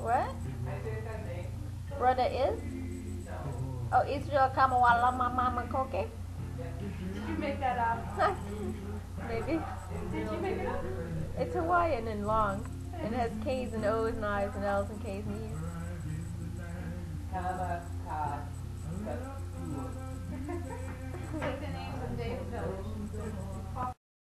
What? Brother is? Oh, Israel Kamawala Mama Koke? Did you make that up? Maybe. Did you make it up? It's Hawaiian and long. And it has K's and O's and I's and L's and K's and E's.